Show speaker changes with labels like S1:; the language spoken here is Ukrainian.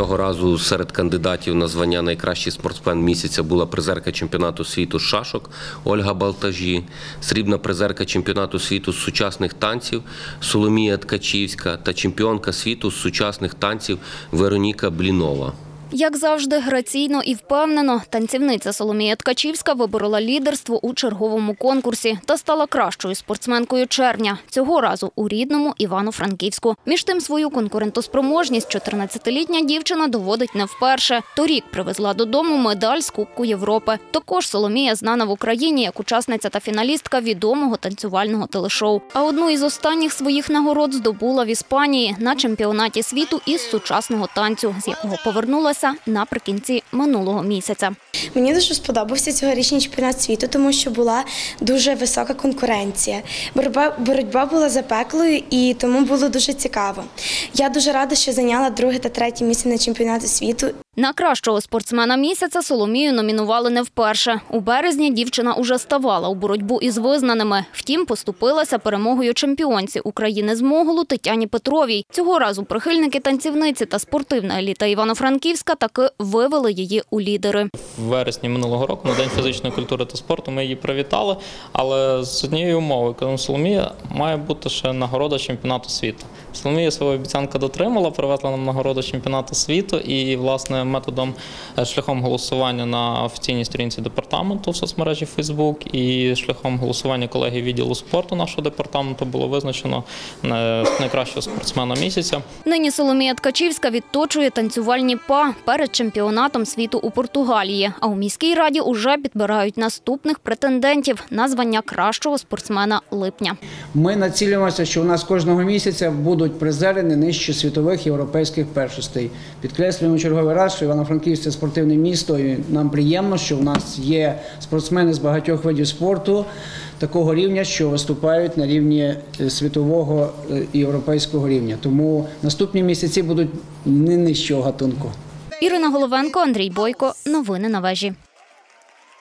S1: Цього разу серед кандидатів на звання найкращий спортсмен місяця була призерка чемпіонату світу з шашок Ольга Балтажі, срібна призерка чемпіонату світу з сучасних танців Соломія Ткачівська та чемпіонка світу з сучасних танців Вероніка Блінова.
S2: Як завжди, граційно і впевнено, танцівниця Соломія Ткачівська виборола лідерство у черговому конкурсі та стала кращою спортсменкою червня. Цього разу у рідному Івано-Франківську. Між тим свою конкурентоспроможність 14-літня дівчина доводить не вперше. Торік привезла додому медаль з Кубку Європи. Також Соломія знана в Україні як учасниця та фіналістка відомого танцювального телешоу. А одну із останніх своїх нагород здобула в Іспанії на чемпіонаті світу із сучасного танцю, з якого повернулася наприкінці минулого місяця.
S3: Мені дуже сподобався цьогорічний чемпіонат світу, тому що була дуже висока конкуренція. Боротьба, боротьба була запеклою і тому було дуже цікаво. Я дуже рада, що зайняла друге та третє місце на чемпіонаті світу.
S2: На кращого спортсмена місяця Соломію номінували не вперше. У березні дівчина уже ставала у боротьбу із визнаними. Втім, поступилася перемогою чемпіонці України з Моголу Тетяні Петровій. Цього разу прихильники танцівниці та спортивна еліта Івано-Франківська таки вивели її у лідери.
S4: В вересні минулого року на День фізичної культури та спорту ми її привітали, але з однією умовою, кажемо, Соломія має бути ще нагорода чемпіонату світу. Соломія свою обіцянку дотримала, привезла нам нагороду чемпіонату світу і, власне, методом е, шляхом голосування на офіційній сторінці департаменту в соцмережі Facebook і шляхом голосування колеги відділу спорту нашого департаменту було визначено е, найкращого спортсмена місяця.
S2: Нині Соломія Ткачівська відточує танцювальні па перед чемпіонатом світу у Португалії. А у міській раді уже підбирають наступних претендентів на звання кращого спортсмена липня.
S5: Ми націлюємося, що у нас кожного місяця будуть призери не нижче світових європейських першостей. Підкреслюємо черговий раз, що Івано-Франківськ – це спортивне місто, і нам приємно, що в нас є спортсмени з багатьох видів спорту такого рівня, що виступають на рівні е, світового е, і європейського рівня. Тому наступні місяці будуть не нижчого гатунку.
S2: Ірина Головенко, Андрій Бойко. Новини на вежі.